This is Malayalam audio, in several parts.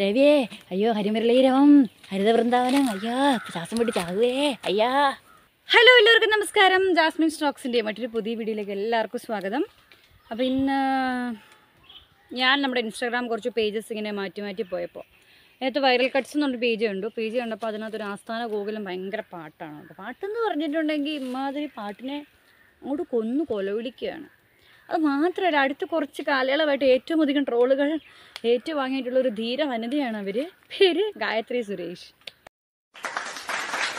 ദേവിയേ അയ്യോ ഹരിമുരളീരവം ഹരിത വൃന്ദാവനം അയ്യോ ശ്വാസം പിടി ചാകുവേ അയ്യാ. ഹലോ എല്ലാവർക്കും നമസ്കാരം. ജാസ്മിൻ സ്റ്റോക്സിന്റെ മറ്റൊരു പുതിയ വീഡിയോയിലേക്ക് എല്ലാവർക്കും സ്വാഗതം. അപ്പോൾ ഇന്ന് ഞാൻ നമ്മുടെ ഇൻസ്റ്റാഗ്രാം കുറച്ച് പേജസ് ഇങ്ങനെ മാറ്റി മാറ്റി പോയപ്പോൾ അതിനകത്ത് വൈറൽ കട്ട്സ് എന്നൊരു പേജ് ഉണ്ട് പേജ് കണ്ടപ്പോൾ അതിനകത്തൊരു ആസ്ഥാന ഗോകുലം ഭയങ്കര പാട്ടാണ്. പാട്ടെന്ന് പറഞ്ഞിട്ടുണ്ടെങ്കിൽ ഇമാതിരി പാട്ടിനെ അങ്ങോട്ട് കൊന്നു കൊലവിളിക്കുകയാണ്. അത് മാത്രമല്ല അടുത്ത കുറച്ച് കാലയളവായിട്ട് ഏറ്റവും അധികം ട്രോളുകൾ ഏറ്റുവാങ്ങിയിട്ടുള്ള ഒരു ധീര വനിതയാണ് അവർ. പേര് ഗായത്രി സുരേഷ്.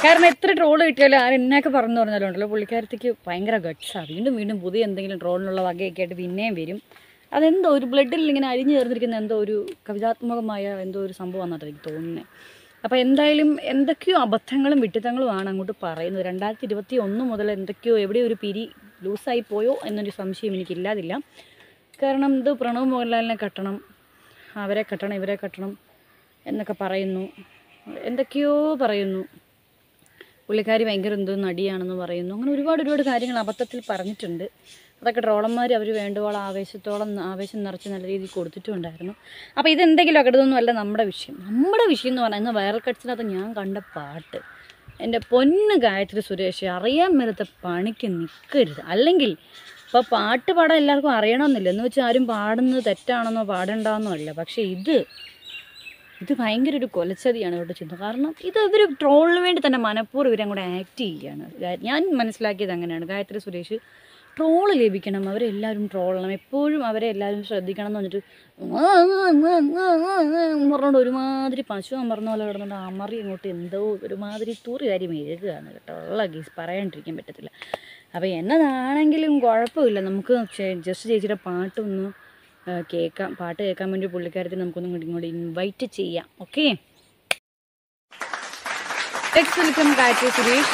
കാരണം എത്ര ട്രോൾ കിട്ടിയാലും ആരും എന്നൊക്കെ പറഞ്ഞു പറഞ്ഞാലും ഉണ്ടല്ലോ പുള്ളിക്കാരത്തേക്ക് ഭയങ്കര ഗട്ട്സാണ് വീണ്ടും വീണ്ടും പുതിയ എന്തെങ്കിലും ട്രോളിനുള്ള വകയൊക്കെ ആയിട്ട് പിന്നെയും വരും. അതെന്തോ ഒരു ബ്ലഡിൽ ഇങ്ങനെ അരിഞ്ഞു ചേർന്നിരിക്കുന്ന എന്തോ ഒരു കവിതാത്മകമായ എന്തോ ഒരു സംഭവമാണെന്നാണ് എനിക്ക് തോന്നുന്നത് അപ്പോൾ എന്തായാലും എന്തൊക്കെയോ അബദ്ധങ്ങളും വിട്ടിത്തങ്ങളുമാണ് അങ്ങോട്ട് പറയുന്നത്. രണ്ടായിരത്തി ഇരുപത്തി ഒന്ന് മുതൽ എന്തൊക്കെയോ എവിടെയോ ഒരു പിരി ലൂസായി പോയോ എന്നൊരു സംശയം എനിക്കില്ലാതില്ല. കാരണം ഇത് പ്രണവ് മോഹൻലാലിനെ കെട്ടണം അവരെ കെട്ടണം ഇവരെ കെട്ടണം എന്നൊക്കെ പറയുന്നു. എന്തൊക്കെയോ പറയുന്നു. പുള്ളിക്കാരി ഭയങ്കര എന്തോ നടിയാണെന്ന് പറയുന്നു. അങ്ങനെ ഒരുപാട് ഒരുപാട് കാര്യങ്ങൾ അബദ്ധത്തിൽ പറഞ്ഞിട്ടുണ്ട്. അതൊക്കെ ട്രോളന്മാർ അവർ വേണ്ടുവോളം ആവേശത്തോളം ആവേശം നിറച്ച് നല്ല രീതിയിൽ കൊടുത്തിട്ടുണ്ടായിരുന്നു. അപ്പോൾ ഇതെന്തെങ്കിലും ഒക്കെ ഇതൊന്നും അല്ല നമ്മുടെ വിഷയം. നമ്മുടെ വിഷയം എന്ന് പറഞ്ഞാൽ ഇന്ന് വൈറൽ കട്ട്സിനകത്ത് ഞാൻ കണ്ട പാട്ട്. എന്റെ പൊന്ന് ഗായത്രി സുരേഷ് അറിയാൻ മേലത്തെ പണിക്ക് നിൽക്കരുത് അല്ലെങ്കിൽ ഇപ്പോൾ പാട്ട് പാടാൻ എല്ലാവർക്കും അറിയണമെന്നില്ല. എന്ന് വെച്ചാൽ ആരും പാടുന്നത് തെറ്റാണെന്നോ പാടണ്ടെന്നോ അല്ല. പക്ഷേ ഇത് ഇത് ഭയങ്കര ഒരു കൊലച്ചതിയാണ് ഇവരുടെ ചിന്ത കാരണം ഇത് ഇവർ ട്രോളിന് വേണ്ടി തന്നെ മനഃപൂർവം ഇവരെ കൂടെ ആക്ട് ചെയ്യുകയാണ്. ഞാൻ മനസ്സിലാക്കിയത് അങ്ങനെയാണ്. ഗായത്രി സുരേഷ് ട്രോൾ ലഭിക്കണം. അവരെല്ലാവരും ട്രോളണം എപ്പോഴും അവരെ എല്ലാവരും ശ്രദ്ധിക്കണം എന്ന് പറഞ്ഞിട്ട് പറഞ്ഞുകൊണ്ട് ഒരുമാതിരി പശു അമർന്ന പോലെ കിടന്നുകൊണ്ട് അമറി ഇങ്ങോട്ട് എന്തോ ഒരുമാതിരി തൂറി കാര്യം എഴുതുകയാണ് കേട്ടോ. ഉള്ള ഗീസ് പറയാണ്ടിരിക്കാൻ പറ്റത്തില്ല. അപ്പോൾ എന്നതാണെങ്കിലും കുഴപ്പമില്ല. നമുക്ക് ജസ്റ്റ് ചേച്ചിയുടെ പാട്ടൊന്ന് കേൾക്കാം. പാട്ട് കേൾക്കാൻ വേണ്ടി പുള്ളിക്കാരത്തിൽ നമുക്കൊന്നും ഇങ്ങോട്ട് ഇൻവൈറ്റ് ചെയ്യാം. ഓക്കെ വെൽക്കം ഗായത്രി സുരേഷ്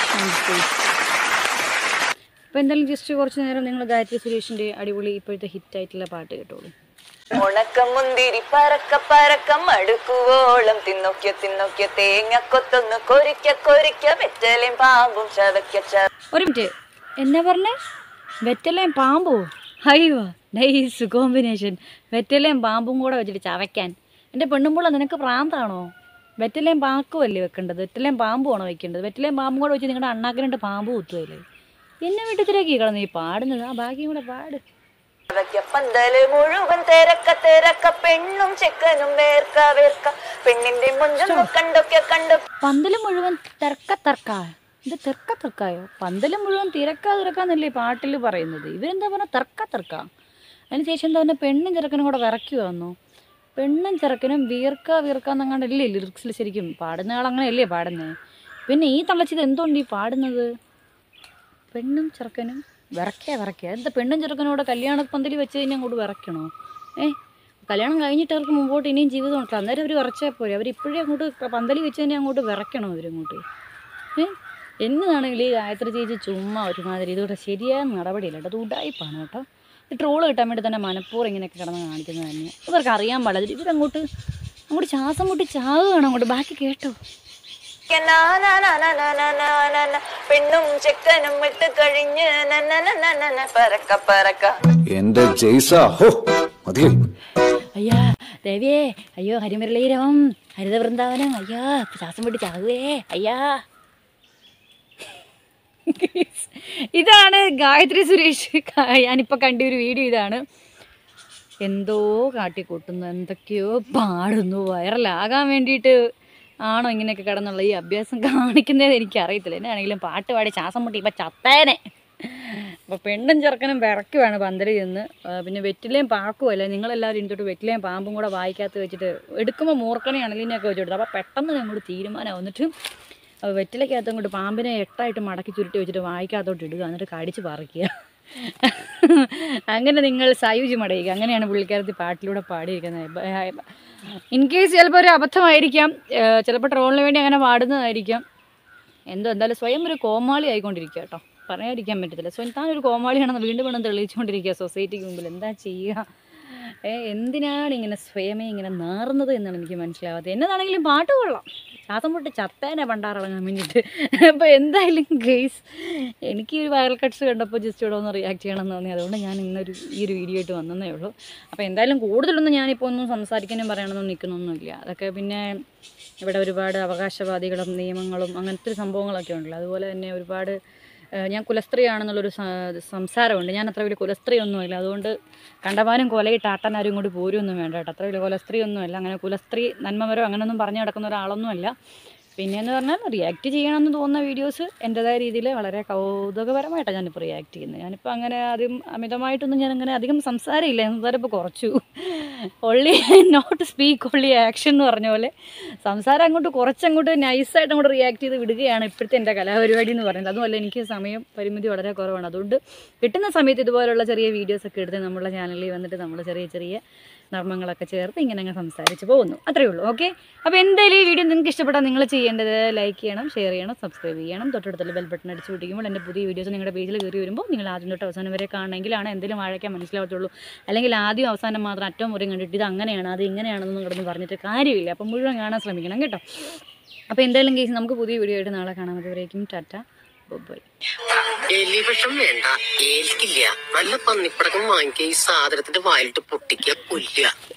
അപ്പോൾ എന്തായാലും ജസ്റ്റ് കുറച്ച് നേരം നിങ്ങൾ ഗായത്രി സുരേഷിന്റെ അടിപൊളി ഇപ്പോഴത്തെ ഹിറ്റ് ആയിട്ടുള്ള പാട്ട് കേട്ടോളൂ. ഉണക്കമുന്തിരി പറക്ക പറക്കം അടുക്കുവോളം തിന്നൊക്കെ തിന്നൊക്കെ തേങ്ങ കൊത്തൊന്ന് കൊരിക്ക കൊരിക്ക വെറ്റലേം പാമ്പും ചവയ്ക്ക ഒരു മിനിറ്റ് എന്നാ പറഞ്ഞേ? വെറ്റലേം പാമ്പോ? അയ്യോ നൈസ് കോമ്പിനേഷൻ വെറ്റലേം പാമ്പും കൂടെ വെച്ചിട്ട് ചവയ്ക്കാൻ. എന്റെ പെണ്ണുമ്പോൾ നിനക്ക് പ്രാന്താണോ? വെറ്റലേം പാക്കുമല്ലേ വെക്കേണ്ടത്? വെറ്റലേം പാമ്പുമാണോ വെക്കേണ്ടത്? വെറ്റലേം പാമ്പും കൂടെ വെച്ച് നിങ്ങളുടെ അണ്ണാക്കിനുണ്ട് പാമ്പ് കുത്തുമല്ലേ എന്നെ വീട്ടിലേക്ക് കിടന്ന് ഈ പാടുന്നത് ആ ബാക്കിയും കൂടെ പാട്. പന്തൽ മുഴുവൻ തിരക്ക തിരക്ക പെണ്ണും ചെക്കനും വേർക്ക വേർക്ക. പെണ്ണിന്റെ മുഞ്ചൊന്നു കണ്ടൊക്കെ കണ്ടു. പന്തൽ മുഴുവൻ തിരക്ക തിരക്ക ഇത് തിരക്ക തിരക്കായോ പന്തൽ മുഴുവൻ തിരക്ക തിരക്കാന്നല്ലേ പാട്ടിൽ പറയുന്നത്. ഇവരെന്താ പറഞ്ഞ തിരക്ക തിരക്ക അതിന് ശേഷം എന്താ പറഞ്ഞാൽ പെണ്ണും ചെറുക്കനും കൂടെ വിറക്കി വന്നു. പെണ്ണും ചെറുക്കനും വീർക്ക വീർക്ക എന്നങ്ങാണ്ടല്ലേ ലിറിക്സിൽ ശരിക്കും പാടുന്ന ആളങ്ങനെയല്ലേ പാടുന്നത് പിന്നെ ഈ തള്ളച്ചിത് എന്തുകൊണ്ട് ഈ പാടുന്നത്? പെണ്ണും ചെറുക്കനും വിറക്കുക വിറക്കുക എന്താ പെണ്ണും ചെറുക്കനും കല്യാണ പന്തലി വെച്ച് കഴിഞ്ഞാൽ അങ്ങോട്ട് വിറയ്ക്കണോ? ഏ? കല്യാണം കഴിഞ്ഞിട്ട് അവർക്ക് മുമ്പോട്ട് ഇനിയും ജീവിതം ഉണ്ടല്ലോ. അന്നേരം അവർ വിറച്ചാൽ പോരെ. അവരിപ്പോഴേ അങ്ങോട്ട് പന്തലി വെച്ച് തന്നെ അങ്ങോട്ട് വിറയ്ക്കണോ അവരങ്ങോട്ട് ഏ? എന്നതാണെങ്കിൽ ഈ ഗായത്രി ചേച്ചി ചുമ്മാ ഒരുമാതിരി ഇതുകൂടെ ശരിയായ നടപടിയില്ല കേട്ടോ. അത് ഉടായിപ്പാണ് കേട്ടോ. ഈ ട്രോൾ കിട്ടാൻ വേണ്ടി തന്നെ മനപ്പൂർ ഇങ്ങനെയൊക്കെ കിടന്ന് കാണിക്കുന്നത് തന്നെ ഇവർക്ക് അറിയാൻ പാടില്ല. ഇവരങ്ങോട്ട് അങ്ങോട്ട് ശ്വാസം മുട്ടി ചാവുകയാണ് അങ്ങോട്ട്. ബാക്കി കേട്ടോ. പെണ്ണും ചെക്കനും വിട്ട് കഴിഞ്ഞ് നനനനനന പറക്ക പറക്ക എന്റെ ജയ്സ ഹോ മതിയോ അയ്യാ ദേവിയേ അയ്യോ ഹരിമുരളീരവം ഹരിത വൃന്ദാവനം അയ്യാ ശ്വാസം പിടിച്ചാകുവേ അയ്യാ ഇതാണ് ഗായത്രി സുരേഷ് ഞാനിപ്പോൾ കണ്ട ഒരു വീഡിയോ ഇതാണ് എന്തോ കാട്ടിക്കൂട്ടുന്നു എന്തൊക്കെയോ പാടുന്നു വൈറലാകാൻ വേണ്ടിയിട്ട് ആണോ ഇങ്ങനെയൊക്കെ കിടന്നുള്ള ഈ അഭ്യാസം കാണിക്കുന്നത് എനിക്കറിയത്തില്ല. എന്നെ എന്നാണെങ്കിലും പാട്ട് പാടി ശ്വാസം മുട്ടി ഇപ്പം ചത്തേനെ. അപ്പോൾ പെണ്ണും ചെറുക്കനും വിറക്കുവാണ് പന്തലിൽ നിന്ന് പിന്നെ വെറ്റിലേയും പാക്കുമല്ല നിങ്ങളെല്ലാവരും ഇന്നിട്ട് വെറ്റിലേയും പാമ്പും കൂടെ വായിക്കാത്ത വെച്ചിട്ട് എടുക്കുമ്പോൾ മൂർക്കണി അണലിനെയൊക്കെ വെച്ചിട്ട് അപ്പോൾ പെട്ടെന്ന് അങ്ങോട്ട് തീരുമാനം വന്നിട്ട് അങ്ങോട്ട് പാമ്പിനെ എട്ടായിട്ട് മടക്കി ചുരുട്ടി വെച്ചിട്ട് വായിക്കാത്തോട്ട് ഇടുക. എന്നിട്ട് കടിച്ച് പറിക്കുക. അങ്ങനെ നിങ്ങൾ സായുജി മടയുക അങ്ങനെയാണ് പുള്ളിക്കാരത്തി പാട്ടിലൂടെ പാടിയിരിക്കുന്നത്. ഇൻ കേസ് ചിലപ്പോൾ ഒരു അബദ്ധമായിരിക്കാം. ചിലപ്പോൾ ട്രോളിന് വേണ്ടി അങ്ങനെ പാടുന്നതായിരിക്കാം. എന്തോ എന്തായാലും സ്വയം ഒരു കോമാളി ആയിക്കൊണ്ടിരിക്കുക കേട്ടോ. പറയാതിരിക്കാൻ പറ്റത്തില്ല. സ്വയം താൻ ഒരു കോമാളിയാണെന്ന് വീണ്ടും വീണ്ടും തെളിയിച്ചുകൊണ്ടിരിക്കുക. സൊസൈറ്റിക്ക് മുമ്പിൽ എന്താ ചെയ്യുക? എന്തിനാണ് ഇങ്ങനെ സ്വയമേ ഇങ്ങനെ നാറുന്നത് എന്നാണ് എനിക്ക് മനസ്സിലാവാത്തത്. എന്നതാണെങ്കിലും പാട്ട് കൊള്ളാം. ശ്വാസം പൊട്ടി ചത്തേനെ പണ്ടാറിളങ്ങാൻ വേണ്ടിയിട്ട് അപ്പോൾ എന്തായാലും ഗെയ്സ് എനിക്ക് ഈ ഒരു വൈറൽ കട്ട്സ് കണ്ടപ്പോൾ ജസ്റ്റ് ഇവിടെ ഒന്ന് റിയാക്ട് ചെയ്യണമെന്ന് തോന്നി. അതുകൊണ്ട് ഞാൻ ഇന്നൊരു ഈ ഒരു വീഡിയോ ആയിട്ട് വന്നതേ ഉള്ളൂ. അപ്പോൾ എന്തായാലും കൂടുതലൊന്നും ഞാനിപ്പോൾ ഒന്നും സംസാരിക്കാനും പറയാനൊന്നും നിൽക്കുന്നൊന്നുമില്ല. അതൊക്കെ പിന്നെ ഇവിടെ ഒരുപാട് അവകാശവാദികളും നിയമങ്ങളും അങ്ങനത്തെ സംഭവങ്ങളൊക്കെ ഉണ്ടല്ലോ. അതുപോലെ തന്നെ ഒരുപാട് ഞാൻ കുലസ്ത്രീയാണെന്നുള്ളൊരു സംസാരമുണ്ട്. ഞാൻ അത്ര വലിയ കുലസ്ത്രീയൊന്നുമില്ല. അതുകൊണ്ട് കണ്ടമാനം കൊലയിട്ട് ആട്ടനാരും ഇങ്ങോട്ട് പോരുമൊന്നും വേണ്ട കേട്ടോ. അത്ര വലിയ കുലസ്ത്രീ ഒന്നുമല്ല അങ്ങനെ കുലസ്ത്രീ നന്മമരോ അങ്ങനെയൊന്നും പറഞ്ഞു നടക്കുന്ന ഒരാളൊന്നുമല്ല. പിന്നെയെന്ന് പറഞ്ഞാൽ റിയാക്ട് ചെയ്യണമെന്ന് തോന്നുന്ന വീഡിയോസ് എന്റെതായ രീതിയിൽ വളരെ കൗതുകപരമായിട്ടാണ് ഞാനിപ്പോൾ റിയാക്ട് ചെയ്യുന്നത്. ഞാനിപ്പോൾ അങ്ങനെ ആദ്യം അമിതമായിട്ടൊന്നും ഞാനങ്ങനെ അധികം സംസാരമില്ല. സംസാരം ഇപ്പോൾ കുറച്ചു. Only not speak only action എന്ന് പറഞ്ഞ പോലെ. സംസാരം അങ്ങോട്ട് കുറച്ചങ്ങോട്ട് നൈസായിട്ട് അങ്ങോട്ട് റിയാക്ട് ചെയ്ത് വിടുകയാണ് ഇപ്പോഴത്തെ എന്റെ കലാപരിപാടി എന്ന് പറയുന്നത്. അതുമല്ല എനിക്ക് സമയം പരിമിതി വളരെ കുറവാണ്. അതുകൊണ്ട് കിട്ടുന്ന സമയത്ത് ഇതുപോലുള്ള ചെറിയ വീഡിയോസൊക്കെ എടുത്ത് നമ്മുടെ ചാനലിൽ വന്നിട്ട് നമ്മൾ ചെറിയ ചെറിയ നർമ്മങ്ങളൊക്കെ ചേർത്ത് ഇങ്ങനെ അങ്ങ് സംസാരിച്ച് പോകുന്നു. അത്രയേ ഉള്ളൂ ഓക്കെ അപ്പോൾ എന്തായാലും ഈ വീഡിയോ നിങ്ങൾക്ക് ഇഷ്ടപ്പെട്ടാൽ നിങ്ങൾ ചെയ്യേണ്ടത് ലൈക്ക് ചെയ്യണം ഷെയർ ചെയ്യണം സബ്സ്ക്രൈബ് ചെയ്യണം. തൊട്ടടുത്തുള്ള ബെൽ ബട്ടൺ അടിച്ച് പിടിക്കുമ്പോൾ എന്റെ പുതിയ വീഡിയോസ് നിങ്ങളുടെ പേജിൽ കയറി വരുമ്പോൾ നിങ്ങൾ ആദ്യം തൊട്ട് അവസാനം വരെ കാണണമെങ്കിലാണ് എന്തെങ്കിലും വാഴയ്ക്കാൻ മനസ്സിലാവത്തുള്ളൂ. അല്ലെങ്കിൽ ആദ്യം അവസാനം മാത്രം അറ്റം മുറി കണ്ടിട്ട് ഇത് അങ്ങനെയാണ് അത് ഇങ്ങനെയാണെന്നും കിടന്ന് പറഞ്ഞിട്ട് കാര്യമില്ല. അപ്പം മുഴുവൻ കാണാൻ ശ്രമിക്കണം കേട്ടോ. അപ്പോൾ എന്തായാലും കേസ് നമുക്ക് പുതിയ വീഡിയോ ആയിട്ട് നാളെ കാണാൻ അതുവരേക്കും ടാറ്റ. ബൈ എലി വിഷം വേണ്ട. ഏൽക്കില്ല. നല്ല പന്നിപ്പടക്കം വാങ്ങിക്കുക. ഈ സാധനത്തിന്റെ വായിലിട്ട് പൊട്ടിക്കുക കൊല്ലുക.